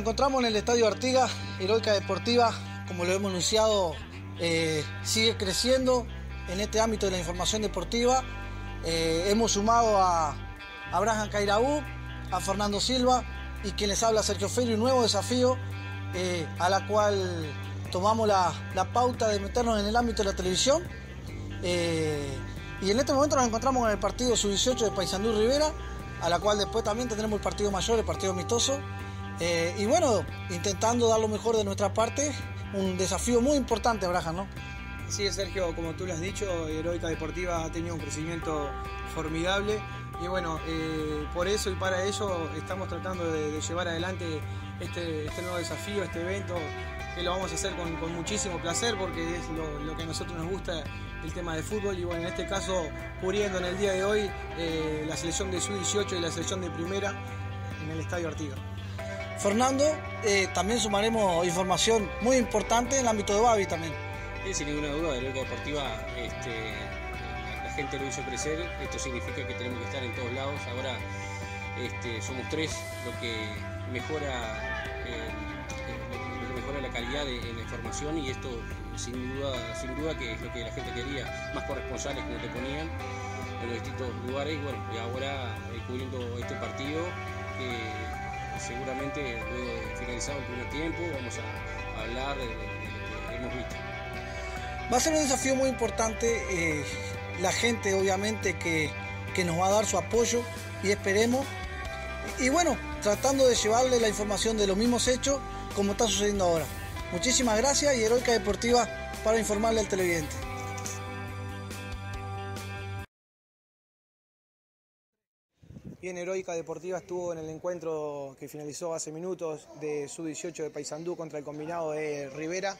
encontramos en el Estadio Artigas, Heroica Deportiva, como lo hemos anunciado, eh, sigue creciendo en este ámbito de la información deportiva. Eh, hemos sumado a Abraham Cairaú, a Fernando Silva y quien les habla Sergio Ferio, un nuevo desafío eh, a la cual tomamos la, pauta de meternos en el ámbito de la televisión. y en este momento nos encontramos en el partido sub-18 de Paysandú Rivera, a la cual después también tendremos el partido mayor, el partido amistoso. Y bueno, intentando dar lo mejor de nuestra parte, un desafío muy importante, Abraham, ¿no? Sí, Sergio, como tú lo has dicho, Heroica Deportiva ha tenido un crecimiento formidable y bueno, eh, por eso y para ello estamos tratando de, llevar adelante este, este, nuevo desafío, este evento, que lo vamos a hacer con, muchísimo placer porque es lo, que a nosotros nos gusta, el tema de fútbol y bueno, en este caso cubriendo en el día de hoy eh, la selección de Sub-18 y la selección de Primera en el Estadio Artigas. Fernando, eh, también sumaremos información muy importante en el ámbito de Babi también. Sí, sin ninguna duda, de Loca Deportiva este, la, gente lo hizo crecer, esto significa que tenemos que estar en todos lados, ahora este, somos tres, lo que mejora, eh, mejora la calidad de, la información y esto sin duda, sin duda que es lo que la gente quería, más corresponsales como te ponían en los distintos lugares y bueno, y ahora eh, cubriendo este partido que seguramente luego de finalizado el primer tiempo vamos a, hablar de lo que hemos visto. Va a ser un desafío muy importante. Eh, la gente obviamente que, nos va a dar su apoyo y esperemos. Y bueno, tratando de llevarle la información de los mismos hechos como está sucediendo ahora. Muchísimas gracias y Heroica Deportiva para informarle al televidente. Bien, Heroica Deportiva estuvo en el encuentro que finalizó hace minutos de Sub-18 de Paysandú contra el combinado de Rivera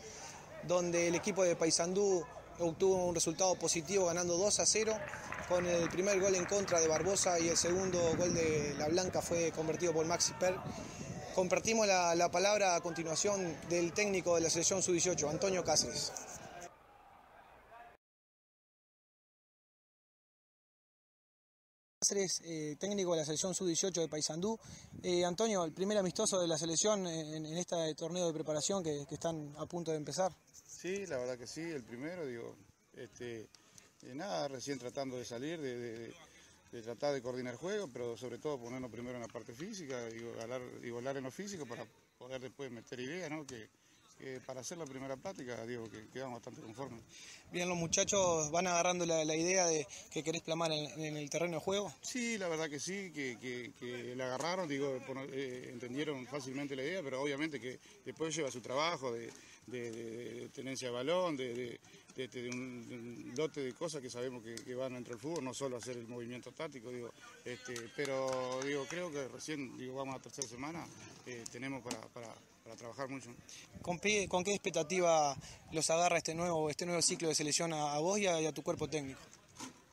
donde el equipo de Paysandú obtuvo un resultado positivo ganando 2 a 0 con el primer gol en contra de Barbosa y el segundo gol de La Blanca fue convertido por Maxi Per. Compartimos la, palabra a continuación del técnico de la selección sub-18, Antonio Cáceres. Eh, técnico de la selección sub-18 de Paysandú. Eh, Antonio, el primer amistoso de la selección en, este torneo de preparación que están a punto de empezar. Sí, la verdad que sí, el primero, digo, este, eh, nada, recién tratando de salir, de, tratar de coordinar juego, pero sobre todo ponernos primero en la parte física, ganar, igualar en lo físico para poder después meter ideas, ¿no? Para hacer la primera práctica, digo, que quedamos bastante conformes. Bien, los muchachos van agarrando la, idea de que querés plamar en, el terreno de juego. Sí, la verdad que sí, que, la agarraron, digo, eh, entendieron fácilmente la idea, pero obviamente que después lleva su trabajo de de, tenencia de balón, de, un, lote de cosas que sabemos que, van dentro del fútbol, no solo hacer el movimiento táctico, digo, este, pero digo, creo que recién digo, vamos a la tercera semana, eh, tenemos para, trabajar mucho. ¿Con, qué expectativa los agarra este nuevo, este nuevo ciclo de selección a, vos y a, tu cuerpo técnico?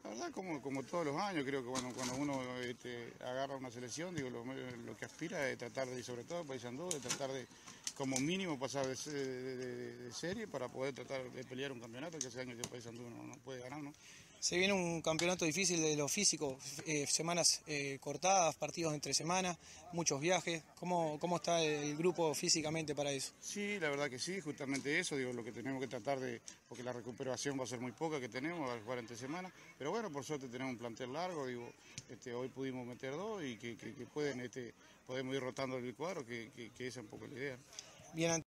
La verdad, como, como todos los años, creo que bueno, cuando uno este, agarra una selección, digo, lo, que aspira es tratar de, sobre todo Paisandú, de tratar de, como mínimo pasar de, serie para poder tratar de pelear un campeonato que hace años que Paysandú no, no puede ganar. ¿no? Se viene un campeonato difícil de lo físico, eh, semanas eh, cortadas, partidos entre semanas, muchos viajes. ¿Cómo, ¿Cómo está el grupo físicamente para eso? Sí, la verdad que sí, justamente eso, digo, lo que tenemos que tratar de, porque la recuperación va a ser muy poca que tenemos al jugar entre semanas, pero bueno, por suerte tenemos un plantel largo, digo, este, hoy pudimos meter dos y que, pueden, este, podemos ir rotando el cuadro, que, que esa es un poco la idea. Bien,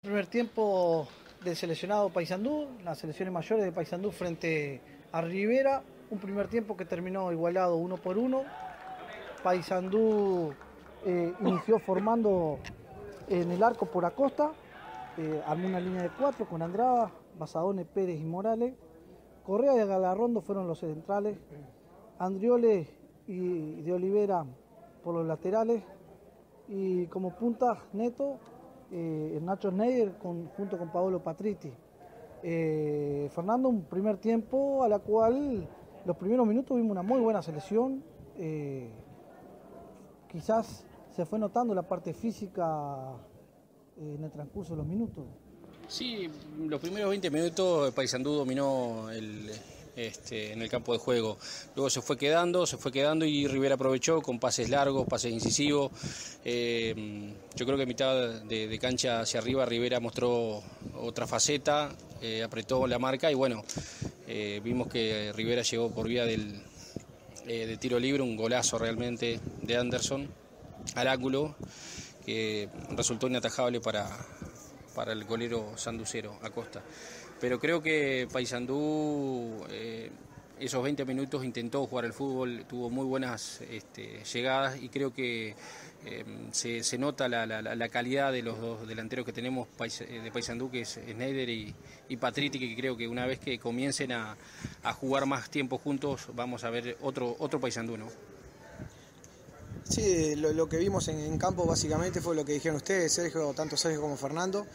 primer tiempo del seleccionado Paysandú, las selecciones mayores de Paysandú frente a Rivera, un primer tiempo que terminó igualado uno por uno. Paysandú eh, inició formando en el arco por Acosta, eh, una línea de cuatro con Andrada, Basadone, Pérez y Morales. Correa y Galarrondo fueron los centrales, Andriole y de Olivera por los laterales, y como punta neto eh, Nacho Schneider junto con Paolo Patriti. Eh, Fernando, un primer tiempo a la cual los primeros minutos vimos una muy buena selección. Eh, quizás se fue notando la parte física en el transcurso de los minutos. Sí, los primeros 20 minutos Paysandú dominó el, este, en el campo de juego. Luego se fue quedando, se fue quedando y Rivera aprovechó con pases largos, pases incisivos. Eh, yo creo que a mitad de, cancha hacia arriba Rivera mostró otra faceta, eh, apretó la marca y bueno, eh, vimos que Rivera llegó por vía del, de tiro libre, un golazo realmente de Anderson al ángulo que resultó inatajable para, para el golero sanducero Acosta pero creo que Paysandú eh, esos 20 minutos intentó jugar el fútbol, tuvo muy buenas este, llegadas y creo que em, se, nota la, calidad de los dos delanteros que tenemos eh, de Paysandú, que es Schneider y, y, Patriti, que creo que una vez que comiencen a, jugar más tiempo juntos vamos a ver otro, otro Paysandú, ¿no? Sí, lo, que vimos en, en, campo básicamente fue lo que dijeron ustedes, Sergio, tanto Sergio como Fernando.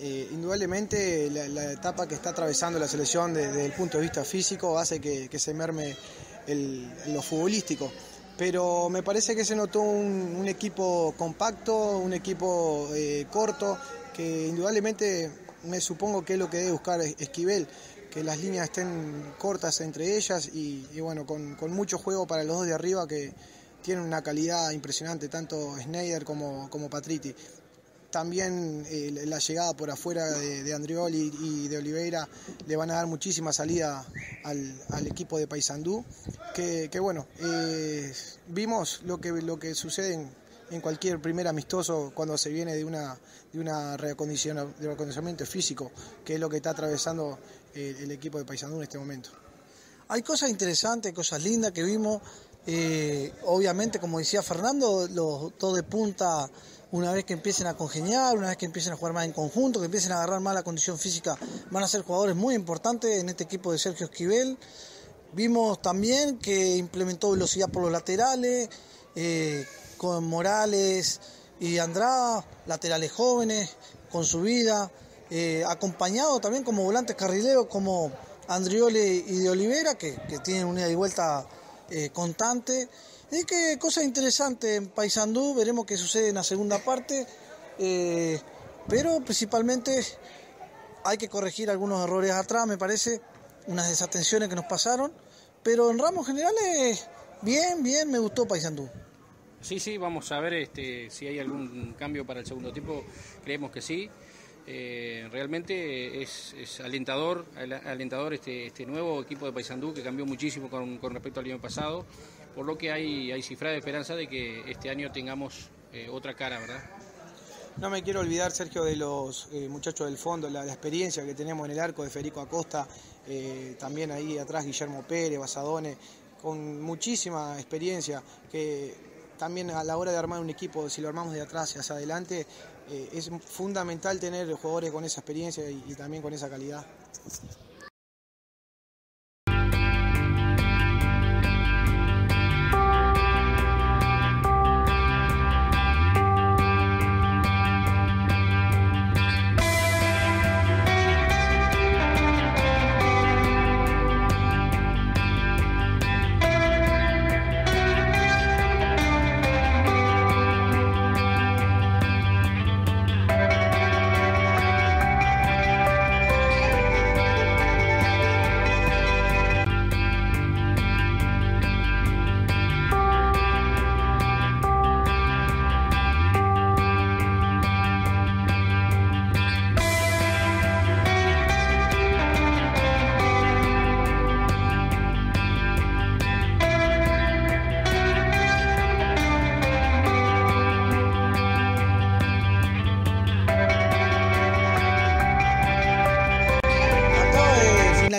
Eh, indudablemente la, etapa que está atravesando la selección desde el punto de vista físico hace que, se merme lo futbolístico. Pero me parece que se notó un, equipo compacto, un equipo eh, corto, que indudablemente me supongo que es lo que debe buscar Esquivel, que las líneas estén cortas entre ellas y, bueno, con, mucho juego para los dos de arriba que tienen una calidad impresionante, tanto Schneider como, como Patriti. También eh, la llegada por afuera de, Andrioli y de Oliveira le van a dar muchísima salida al, equipo de Paysandú, que, bueno, eh, vimos lo que, lo que sucede en, cualquier primer amistoso cuando se viene de una, de físico, que es lo que está atravesando el, equipo de Paysandú en este momento. Hay cosas interesantes, cosas lindas que vimos. Eh, obviamente, como decía Fernando, los dos de punta una vez que empiecen a congeniar, una vez que empiecen a jugar más en conjunto, que empiecen a agarrar más la condición física, van a ser jugadores muy importantes en este equipo de Sergio Esquivel. Vimos también que implementó velocidad por los laterales, eh, con Morales y Andrada, laterales jóvenes, con su vida, eh, acompañado también como volantes carrileros como Andriole y de Olivera, que, tienen una ida y vuelta eh, constante. Es que cosa interesante en Paysandú, veremos qué sucede en la segunda parte, eh, pero principalmente hay que corregir algunos errores atrás, me parece, unas desatenciones que nos pasaron, pero en ramos generales, bien, bien, me gustó Paysandú. Sí, sí, vamos a ver este, si hay algún cambio para el segundo tiempo, creemos que sí. Eh, realmente es, alentador, alentador este, este nuevo equipo de Paysandú que cambió muchísimo con, respecto al año pasado por lo que hay, hay cifra de esperanza de que este año tengamos eh, otra cara, ¿verdad? No me quiero olvidar, Sergio, de los eh, muchachos del fondo, la, experiencia que tenemos en el arco de Federico Acosta, también ahí atrás Guillermo Pérez, Basadone, con muchísima experiencia, que también a la hora de armar un equipo, si lo armamos de atrás hacia adelante, es fundamental tener jugadores con esa experiencia y también con esa calidad.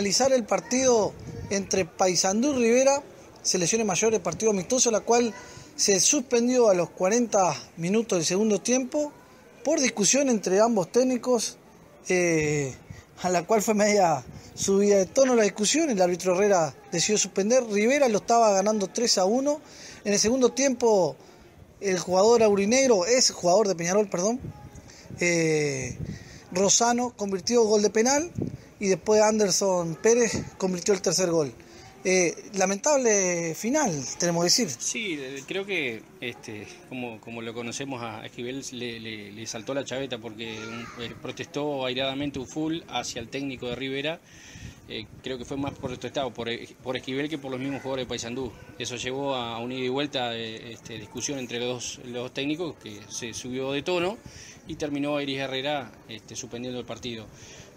El partido entre Paysandú y Rivera, selecciones mayores, partido amistoso, la cual se suspendió a los 40 minutos del segundo tiempo por discusión entre ambos técnicos, eh, a la cual fue media subida de tono la discusión, el árbitro Herrera decidió suspender, Rivera lo estaba ganando 3 a 1, en el segundo tiempo el jugador aurinegro, es jugador de Peñarol, perdón, eh, Rosano convirtió gol de penal y después Anderson Pérez convirtió el tercer gol. Eh, lamentable final, tenemos que decir. Sí, creo que este, como, como lo conocemos a Esquivel le, saltó la chaveta porque eh, protestó airadamente un full hacia el técnico de Rivera eh, creo que fue más por estado por, por Esquivel que por los mismos jugadores de Paysandú. Eso llevó a un ida y vuelta de este, discusión entre los dos, técnicos que se subió de tono y terminó Iris Herrera este, suspendiendo el partido,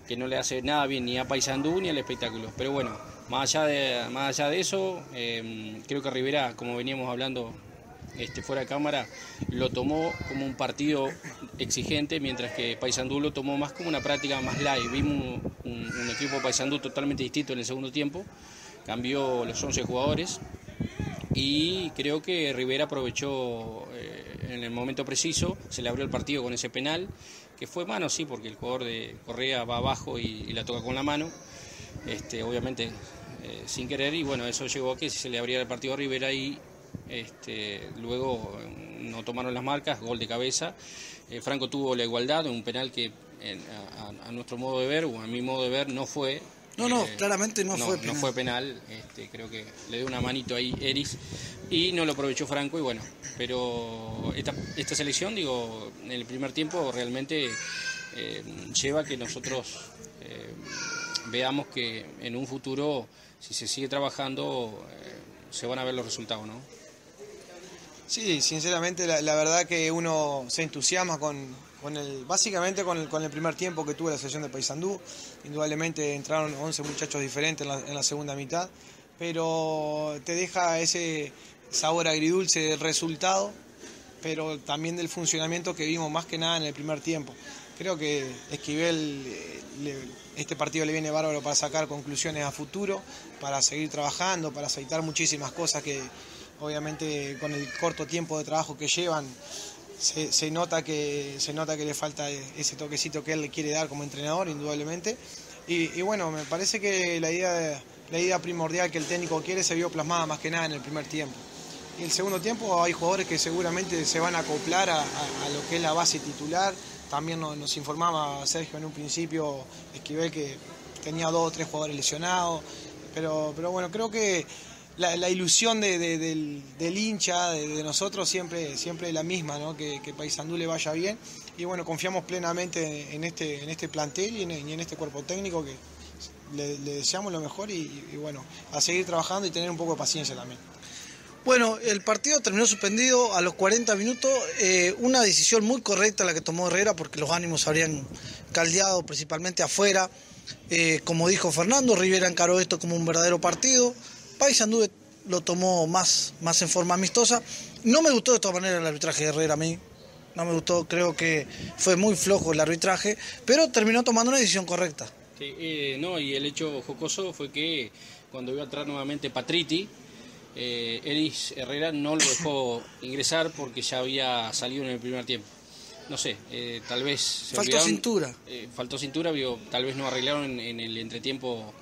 que no le hace nada bien ni a Paysandú ni al espectáculo. Pero bueno, más allá de, más allá de eso, em, creo que Rivera, como veníamos hablando este, fuera de cámara, lo tomó como un partido exigente, mientras que Paysandú lo tomó más como una práctica más light. Vimos un, equipo Paysandú totalmente distinto en el segundo tiempo, cambió los 11 jugadores y creo que Rivera aprovechó eh, en el momento preciso, se le abrió el partido con ese penal, que fue mano, sí, porque el jugador de Correa va abajo y, la toca con la mano, este, obviamente eh, sin querer, y bueno, eso llevó a que se le abriera el partido a Rivera y este, luego no tomaron las marcas, gol de cabeza. Eh, Franco tuvo la igualdad, un penal que a, nuestro modo de ver, o a mi modo de ver, no fue. No, no, eh, claramente no, fue penal. No fue penal, este, creo que le dio una manito ahí Eris y no lo aprovechó Franco y bueno, pero esta, esta selección, digo, en el primer tiempo realmente eh, lleva a que nosotros veamos que en un futuro, si se sigue trabajando, se van a ver los resultados, ¿no? Sí, sinceramente la, verdad que uno se entusiasma con, el, básicamente con el, primer tiempo que tuvo la selección de Paysandú. Indudablemente entraron 11 muchachos diferentes en la, segunda mitad, pero te deja ese sabor agridulce del resultado, pero también del funcionamiento que vimos más que nada en el primer tiempo. Creo que Esquivel, eh, este partido le viene bárbaro para sacar conclusiones a futuro, para seguir trabajando, para aceitar muchísimas cosas que obviamente con el corto tiempo de trabajo que llevan, se, nota que, se nota que le falta ese toquecito que él le quiere dar como entrenador, indudablemente. Y, bueno, me parece que la idea, la idea primordial que el técnico quiere se vio plasmada más que nada en el primer tiempo. Y el segundo tiempo hay jugadores que seguramente se van a acoplar a, lo que es la base titular. También nos, nos, informaba Sergio en un principio, Esquivel, que tenía dos o tres jugadores lesionados. Pero, pero bueno, creo que la, ilusión del, hincha, de, nosotros, siempre, siempre la misma, ¿no? que, que le vaya bien. Y bueno, confiamos plenamente en este, en este plantel y en, este cuerpo técnico que le, deseamos lo mejor y, bueno, a seguir trabajando y tener un poco de paciencia también. Bueno, el partido terminó suspendido a los 40 minutos. Eh, una decisión muy correcta la que tomó Herrera porque los ánimos habrían caldeado principalmente afuera. Eh, como dijo Fernando, Rivera encaró esto como un verdadero partido. Paysandú lo tomó más, más en forma amistosa. No me gustó de todas maneras el arbitraje de Herrera a mí. No me gustó, creo que fue muy flojo el arbitraje, pero terminó tomando una decisión correcta. Sí, eh, no, y el hecho jocoso fue que cuando iba a entrar nuevamente Patriti, eh, Eris Herrera no lo dejó ingresar porque ya había salido en el primer tiempo. No sé, eh, tal vez... faltó cintura. Eh, faltó cintura, tal vez no arreglaron en el entretiempo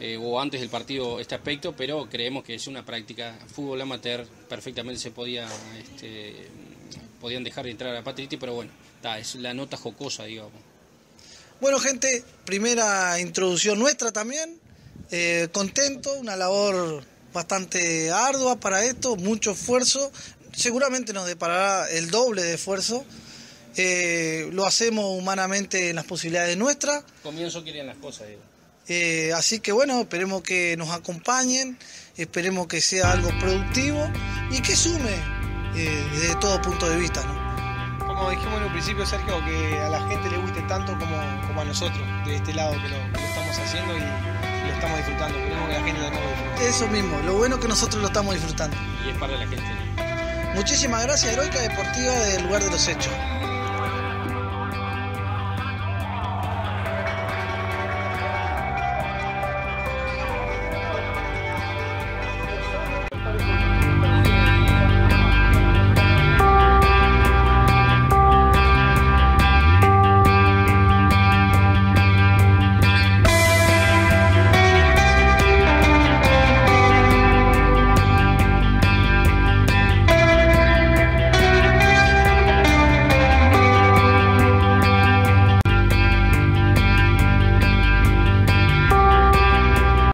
eh, o antes del partido este aspecto, pero creemos que es una práctica. Fútbol amateur perfectamente se podía, este, podían dejar de entrar a Patriti, pero bueno, es la nota jocosa, digamos. Bueno, gente, primera introducción nuestra también. Eh, contento, una labor bastante ardua para esto, mucho esfuerzo. Seguramente nos deparará el doble de esfuerzo. Eh, lo hacemos humanamente en las posibilidades nuestras. Comienzo querían las cosas, digo. Eh, así que bueno, esperemos que nos acompañen, esperemos que sea algo productivo y que sume eh, desde todo punto de vista. ¿no? Como dijimos en un principio, Sergio, que a la gente le guste tanto como, a nosotros, de este lado que lo, estamos haciendo y, lo estamos disfrutando. Queremos que la gente lo disfrute. Eso mismo, lo bueno que nosotros lo estamos disfrutando. Y es para la gente. Muchísimas gracias, Heroica Deportiva del lugar de los hechos.